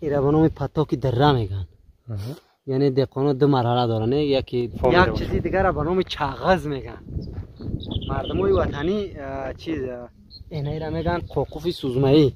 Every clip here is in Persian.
ایره به نام پتاک دره میگن یعنی دهقانا دو مرحله دارن یکی. یک چیزی دیگر را به نام چاغز میگن مردمای وطنی چیز اینایی را میگن قوقوف سوزمایی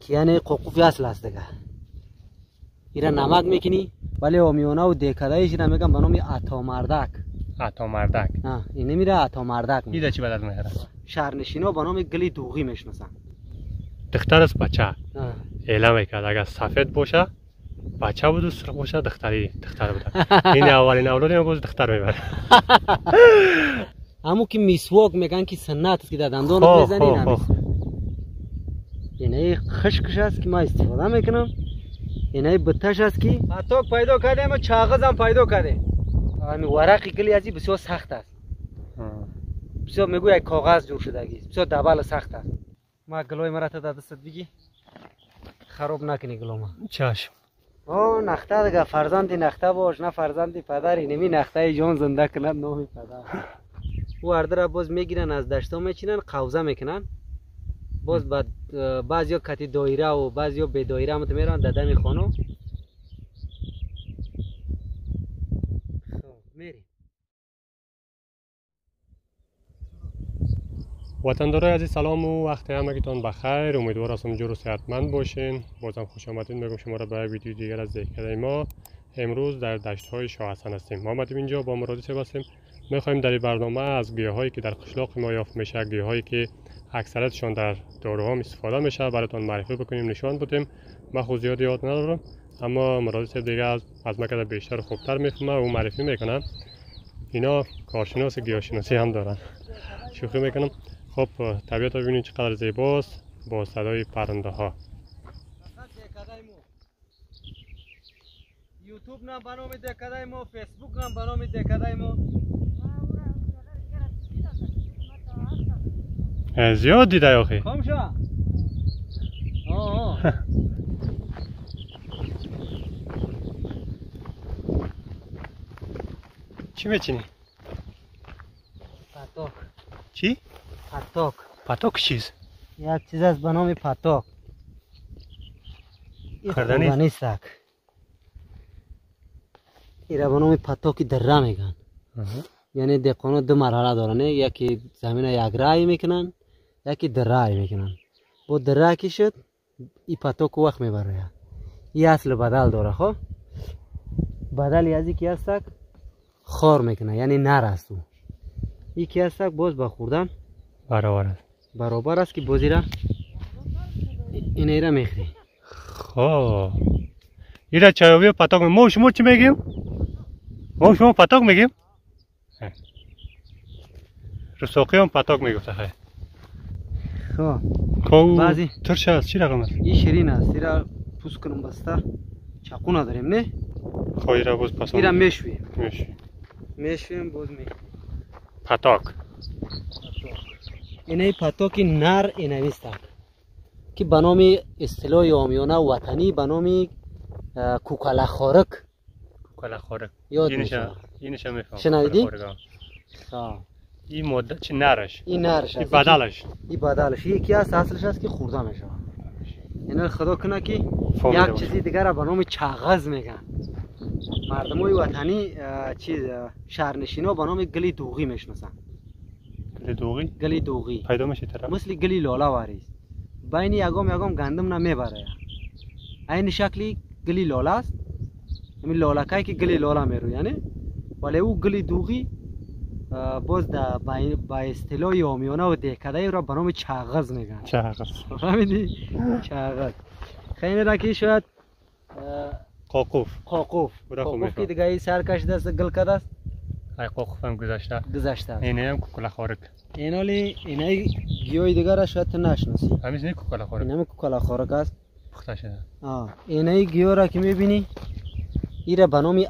که یعنی قوقوف اصل است دیگه ایره نمک می‌کنی ولی آمیانه و دیکدایش را میگن به نام عطا مردک عطا مردک ها اینه میره عطا مردک. ایده چی بدل می‌خوره شهرنشینا به نام گلی دوغی می‌شناسن دختر از بچه эълам мекард. Агар сафед боша бача буду сурх боша духтари духтар буда ин аввалин авлодиам боз духтар мебарад ҳамун ки мисвок мегӯянд ки санъат аст ки дар дандан мезанӣ инаи хышкш аст ки ман истифода мекунам. Инаи битташ аст ки аток пайдо кардем чағизам пайдо кардем. ҳамин варақи гили ази бисёр сахт аст. Бисёр мегӯ як коғаз ҷӯр шудагист бисёр дабалу сахт аст. Ма гилҳои мара та дар дастат бигӣ. خراب نکنی گلو ما چشم. آه نخته دیگه فرزندی نخته باش نه فرزندی پدری نمی نخته جان زنده کند نامی پدر. او ارده را باز می‌گیرن از دشتا میچینن قوزه می‌کنن. باز بعد بعضی کتی دایره و بعضی به دایره هم میرن در دم خانو خب میریم وطندارای عزیز سلام و وقت همگیتان بخیر. امیدوار هستم جور و صحتمند باشین. بازم خوش آمدید میگم شما را به ویدیو دیگر از دهکده ما امروز در دشت های شاه حسن هستیم. ما آمدیم اینجا با مرادی هستیم می‌خوایم در این برنامه از گیاهایی که در قشلاق ما یافت میشه گیاهایی که اکثرتشان در داروها استفاده میشه براتون معرفی بکنیم نشان بدیم. من خود زیاد یاد ندارم اما مرادی دیگه از از ما که بیشتر خوبتر می‌فهمه و معرفی می‌کنن اینا کارشناس گیاهشناسی هم دارن. شوخی می‌کنم. خب طبیعت رو ببینید چقدر زیباست با صدای پرنده ها یوتیوب نام به نام دکدای ما فیسبوک نام به نام دکدای ما. زیاد دیده آخی کام شو؟ آه آه. چی میچینی؟ پتاک چی؟ پتاک. پتاک چیز؟ یک چیز است به نام پتاک. خوردنی؟ سک ایره به نام پتاک دره میگن. یعنی دهقانا دو مرحله دارن. یکی زمین یک رای می‌کنن یکی درای می‌کنن. با دره که شد؟ این پتاک وقت می‌بره. این اصل بدل داره خب؟ بدل از که هستک خار می‌کنه یعنی نر است او. که هستک باز به خوردن. برابر است. برابر است که بازی را این ایره می‌خری. خب. ایره چایوی پتاک ما شما چی میگیم؟ ما شما پتاک میگیم؟ رساقی هم پتاک می‌گفته خیلی خب. کو بعضی- ترش است چی رقم است؟ این شیرین است. ایره پوست کنم بسته. چاقو نداریم نه؟ خب ایره باز پسند ایره می‌شویم. میشه می‌شویم باز می پتاک اینه پتاک نر اینوی است که به نام اصطلاح عامیانه وطنی به نام کوکله خارک. کلا خورک یاد میشه اینش هم میفهم. شنیدی؟ ها. این ماده چی؟ نرش این نرش این بدلش. این بدلش. یکی از اصلش است که خورده میشه. اینا خدا کنه که یک. چیزی دیگر به نام چاغز میگن. مردم های وطنی چیز شهرنشینا به نام گلی دوغی می‌شناسن. کلی دوغی گلی دوغی پیدا میشه طرف. مثل گلی لالا واریز. بین یگام یگام گندم نمیبره این شکلی گلی لالا است همین لالکایی که گلی لالا میرو یعنی؟ ولی او گلی دوغی اه، باز در با اصطلاح عامیانه و دهکده را به نام چاغز میگن. چه حق است فهمیدی؟ چاغز. خیلی را که شاید اه، قاقوف. قاقوف. بوده خوب قاقوف که میفهم. دیگه این سر کشیده است گل کده است ای قاقوف هم گذاشته گذشته است اینه هم کوکلا خورک این حالی اینه گیاه دیگه را شاید تو نشناسی همیشه نه کوکلا این خورک همه کوکالا خورک است پخته شده آه اینه گیاه را که می‌بینی ایره به نام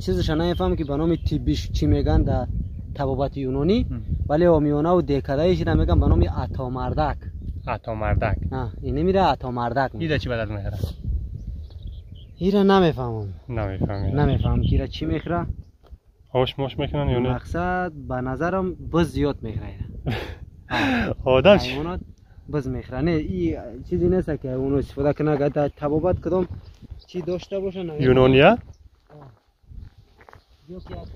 چیزش نمیفهم که به نام تیبیش چی میگن در تبابت یونانی ولی آمیانه و دیکدهش را میگن به نام عطا مردک عطا مردک آه اینه میره عطا مردک میگن. ایده چی بدل می‌خوره ایره نمی‌فهمم نمی‌فهمی نمیفهم که ایره چی می‌خره آش ماش می‌کنن یا نه؟ مقصد به نظرم بز زیاد می‌خره. عادت حیوانات بز می‌خره. نه این چیزی نیست که اونو استفاده کنه اگر در تبابت کدام چی داشته باشه نه. یونانیا؟ یا که از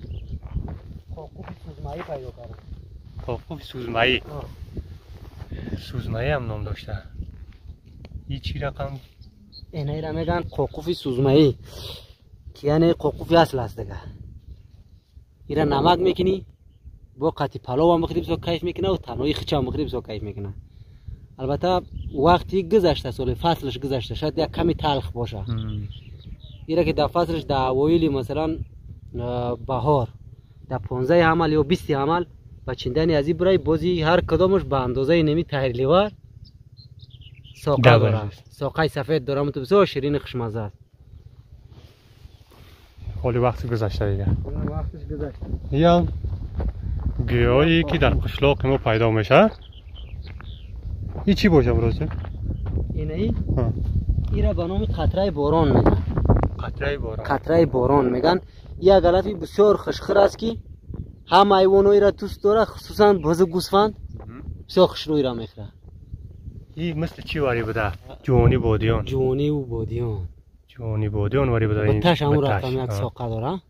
خوکوب سوزمایی پیدا کرده. خوب سوزمایی. آه. سوزمایی هم نام داشته. این چی رقم؟ اینه را میگن قوقوف سوزمایی. که یعنی قوقوف اصل است دیگه. ایرا نمک می‌کنی؟ با قطی پلو هم بخوری بسو کیف می‌کنه و تنهایی خچه هم بخوری بسو کیف می‌کنه البته وقتی گذشته سال فصلش گذشته شاید یک کمی تلخ باشه. ایرا که در فصلش در اوایل مثلا بهار. در 15 عمل یا 20 عمل با چیندن از این برای بازی هر کدامش به اندازه نمی تحریلیوار. ساقه داره. است. ساقه سفید داره. متو بسیار شیرین خوشمزه است خیلی وقت گذشته دیگه وقتش گذشته یا گیاهی که در قشلاق ما پیدا میشه این چی باشه بروزه؟ اینه ای ها. ایرا به نام قطره باران میگن قطره باران قطره باران میگن یک علفی بسیار خوشخر است که هم حیوانایی را دوست داره خصوصا باز گوسفند بسیار خوشروی را می‌خوره این مثل چی واری بوده؟ جوانی بادیان جونی و بادیان جوانی بادیان واری بوده این بتش همون بتش. رقم یک. ساقه داره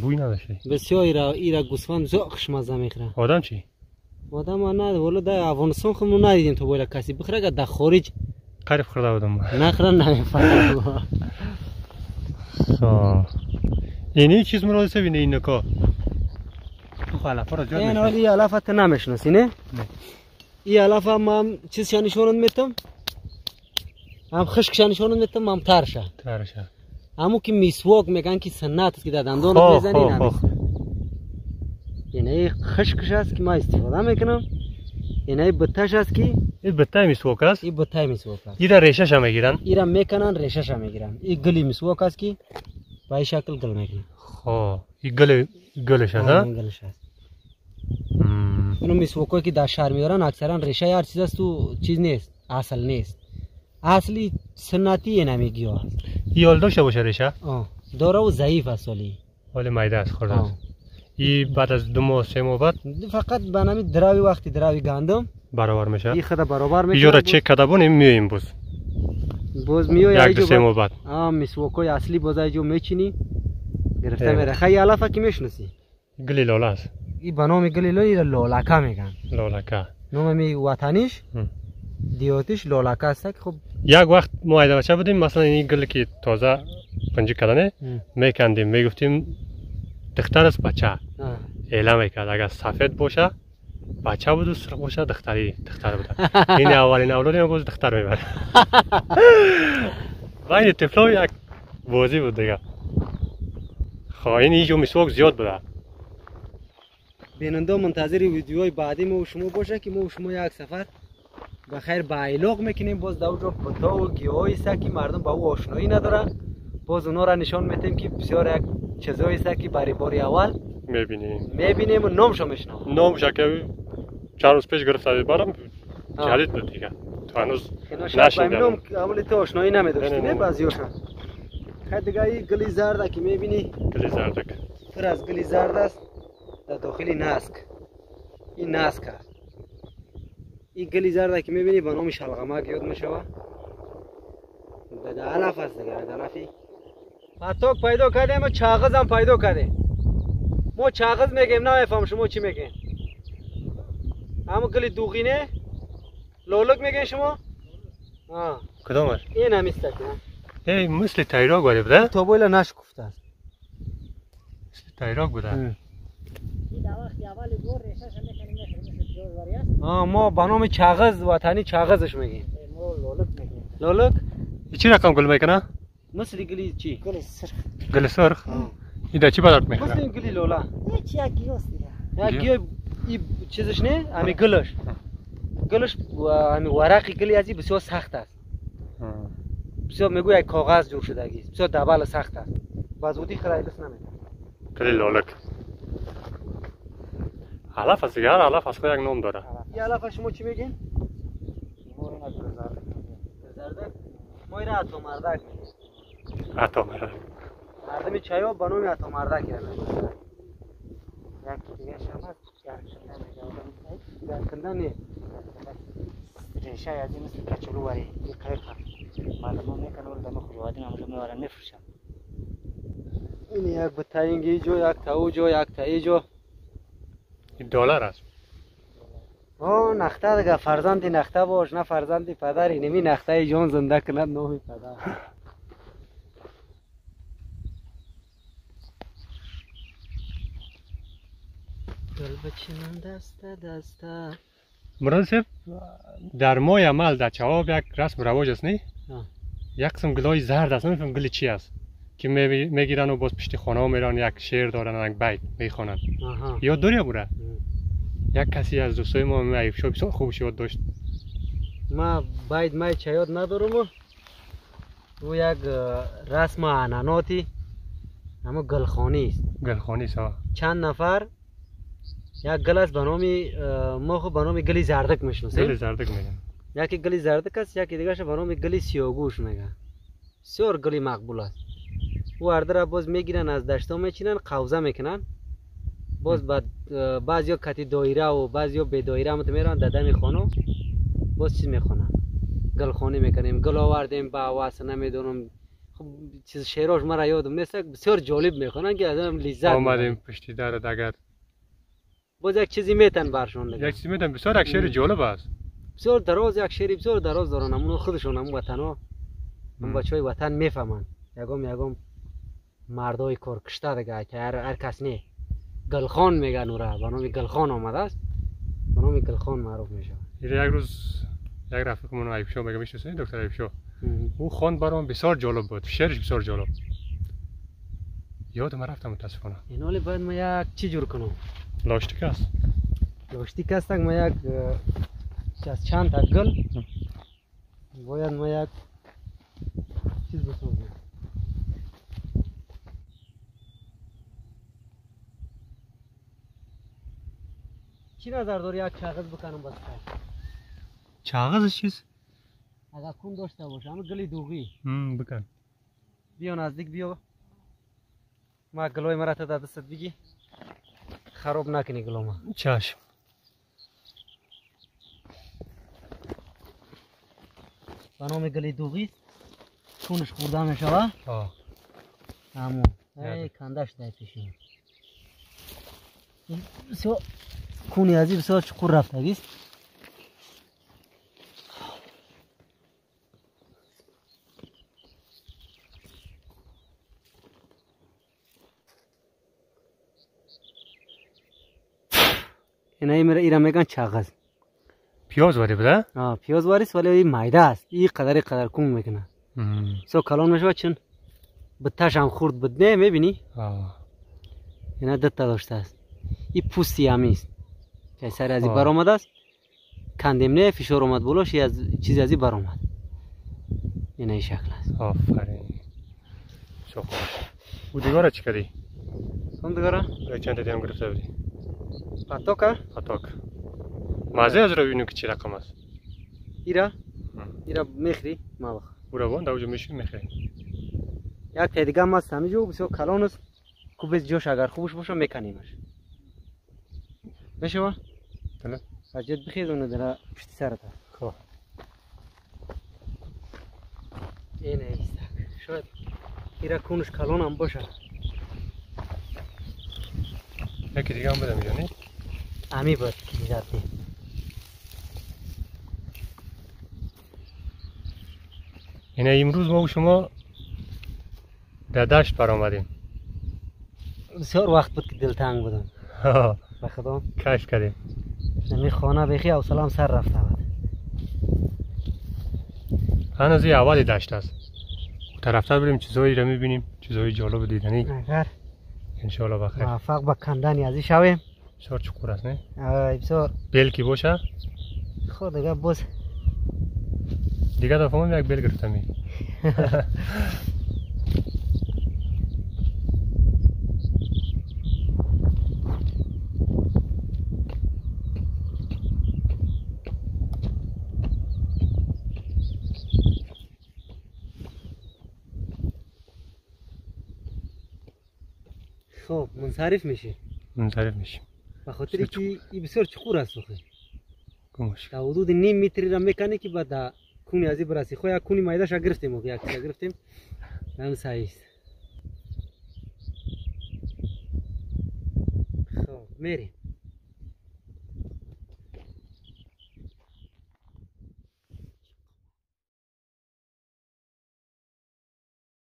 بوی نداشته بسیار ایرا ایرا گوسفند بسیار خوشمزه می‌خوره آدم چی؟ آدم ها نه والا در افغانستان خود ما ندیدیم تو باید کسی بخوره که در خارج قریب خورده بودم نخره نمی‌فهمه خب. اینی چیز مراد بینه این نکا تو خلافه را زیاد این میشه حالی علافت نمی‌شناسی نه؟ نه. این علف هم هم چیز شانشونت میتم هم خشک شانشونت میتم هم ترشه ترشه همو که میسواک میگن که سنت است که در دندانت خواه میزنی خواه نه خواه اینه خشکش است که ما استفاده میکنم اینه بتش است که این بته میسواک است این بتای میسواک است این را ریشش هم میگیرن ایرا میکنن ریشش هم میگیرن این گلی میسواک است که به این شکل گل میکنن خب این گل گلش است ها؟ گلش است م، اونو میسواکایی که در شهر میارن اکثرا ریشه هر چیز است تو چیز نیست اصل نیست اصلی سنتی نمیگی حال داشته باشه ریشه؟ آه. داره و ضعیف است ولی. حال میده است خورده این بعد از دو ماه سه ماه بعد؟ فقط به نمی دراوی وقتی دراوی گندم. برابر میشه. این خدا برابر می‌کنه اینجا را چک کرده بونیم میاییم بوز. باز میای یک دو اینجا سه ماه بعد. آه میسواکای اصلی باز اینجا میچینی. گرفته. میره خیلی علفه که می‌شناسی؟ گلی لاله است. این به نام گلی را لولکه میگن. لالکه نام می وطنیش. دیوتیش لولکه است. که خب یک وقت ما ایده بچه بودیم. مثلا این گل که تازه پنجه کردنه هم. میکندیم. میگفتیم دختر است بچه. آه. اعلام میکرد اگر سفید باشه بچه بود و سرخ باشه دختری دختر بوده. این اولین اولادی ما باز دختر میبره. و این طفلا یک بازی بود دیگه. خب این اینجا مسواک زیاد بوده. بیننده منتظر ویدیوهای بعدی ما و شما باشه که ما و شما یک سفر بخیر به ایلاق می‌کنیم. باز در اونجا پتا و گیاهایی است که مردم با او آشنایی ندارن باز اونا را نشان میتیم که بسیار یک چیزایی است که برای باری اول می‌بینیم. می‌بینیم و نامشو میشنویم. نام که چند روز پیش گرفته برام. جدید بود دیگه. تو هنوز با. اینام عملی تو آشنایی نمیداشتی نه،. بعضیاشون خیلی دیگه این گلی زرد که می‌بینی. گلی زردک پر از گلی زرد است. در داخلی نسک. این نسک است. این گلی زرد که می‌بینی به نام شلغمک یاد می‌شوه به علف است دیگه علفی پتاک پیدا کردیم و چاغز هم پیدا کردیم ما چاغز میگیم نمیفهم شما چی میگین همون گلی دوغینه لولک میگین شما آه کدامش این هم است که ای مثل تایراک بوده بوده تو بویل نشکفته است مثل تایراک بوده آه ما به نام چاغز وطنی چاغزش میگیم. لولک این چی رقم گل می‌کنه؟ مثل گلی چی؟ گل سرخ. آه. این در چی مثل می‌کنه؟ این گلی لولا. یک گیاس دیگه. یا؟ گیاه این چیزش نه؟ همی گلش. گلش و همی ورقی گلی ازی بسیار سخت است. بسیار میگو یک کاغذ جور شدگی است. بسیار دبل سخت است. باز بودی خرای دست نمیده گلی لالک علف است دیگه هر علف از خود یک نام داره این علف شما چی میگین؟ زردک ما ایره اتو مردک عطا میره مردم چایا به نام اتو مردک یعنی یک دیگه شما گرکنده نه ریشه از این مثل کچلو وری این قیق معلومه می‌کنه ولی دم خجوادین همونجا می‌برن میفروشن این یک بتاینگی جو یک تاو جو یک تایی جو این دلار است. آه نخته دیگه فرزندی نخته باش نه فرزندی پدر اینمی نخته جان زنده کند نومی پدر. گل بچینم دسته دسته مراد صاحب در ماه عمل در چواب یک رسم رواج است نه. یک قسم گلای زرد است نمیفهم گل چی است. که می- می‌گیرن و باز پشت خانه ها میرن یک شعر دارن یک بیت می‌خوانن یاد داری بوره. یک کسی از دوستای ما ایف شو بسیار خوبش یاد داشت. ما باید ما چایات ندارم و او یک رسم عنعناتی اما گلخانی است. گلخانی سا چند نفر؟ یک گل است به نام ما خب به نام گلی زردک می‌شناسیم. زردک میگن. یکی گلی زردک است یکی دیگه به نام گلی سیاگوش میگن. سیار گلی مقبول است. او ارده را باز می‌گیرن از دشتا میچینن قوزه می‌کنن باز بعد بعضیا کتی دایره و بعضیا به دایره هم میرن در دم خانه باز چیز می‌خونن گل خانی می‌کنیم گل آوردیم با واسه نمی‌دونم خب چیز شعراش مرا یادم نیست بسیار جالب می‌خونن که آدم لذت آمدیم. پشتی در دگر باز یک چیزی میتن برشون دیگه. یک چیزی میدم بسیار یک شعر جالب است بسیار دراز یک شعری بسیار دراز دارن همون خودشون هم وطن ها هم. بچه های وطن می‌فهمن یکم یکم مردای کار کشته دیگه که هر, هر کس نه گلخان میگن او را به نام گلخان آمده است. به نام گلخان معروف میشه. یک روز یک رفیق من ایف شو میگم می‌شناسید دکتر شو. او خواند برام بسیار جالب بود. شعرش بسیار جالب. یادم رفتم متاسفانه. این حالی باید ما یک چی جور کنم؟ لاشتک است لاشتیک است ما یک از چند تا گل. باید ما یک چیز بسازیم. چی نظر داری یک کاغذ بکنم بس کار چاغز چیز؟ اگر کون داشته باشه همه گلی دوغی. هم بکن. بیا نزدیک بیا. ما گلوی مرا تا دستت بگی. خراب نکنی گلو ما. چشم. به نام گلی دوغی. کونش خورده می‌شوه همون. ای کندش در پیشین این کونی ازی بسیار چقور رفته بیست اینا ایمره ایرا میگن چاغز پیاز وری بده آه پیاز واریست ولی این مایده است. این قدر قدر کون می‌کنه. سو کلان می‌شود چون به تش هم خورد بود نه می‌بینی؟ آه. اینا دتا داشته است. این پوستی همیست که سر از این. برآمده است. کندیم نه فشار اومد بلاش از چیزی از این برآمد این این شکل است. آفرین. چه خوب او دیگاره چی کردی؟ سون یک چند دیگه هم گرفته بودی؟ که خطاک مزه از رو ببینیم که چی رقم است؟ ایرا. ایرا می‌خری ما بخ او رو باند اوجا میشی میخوایی یک تا دیگه هم هست همینجا بسیار کلان است. بس جوش اگر خوبش باشه میکنیمش. بشه با بله. سجد بخیز اونو در پشت سرت خب. این ایست شاید ایرا کونش کلان هم باشه. یکی دیگه هم بدم نه امی بود دیدتی اینه امروز ما و شما در دشت برآمدیم. بسیار وقت بود که دلتنگ بودم. به خدا کشف کردیم. نمی خانه بخی حوصله‌ام سر رفته بود. هنوز این اول دشت است. طرفتر بریم چیزایی رو می‌بینیم چیزایی جالب دیدنی. اگر انشاءالله بخیر. موفق به کندن ازی شویم. بسیار چکور است نه؟ آی بسیار. بیل کی باشه؟ خود دیگه باز دیگه دفعه یک بیل گرفتم خب منصرف میشه منصرف میشیم. به خاطر که این بسیار چقور است بخیر تا حدود نیم متری را می‌کنی که بعد کونی ازی برسی خو یک کونی مایدش را گرفتیم و یک گرفتیم. هم صحیح است خب میریم.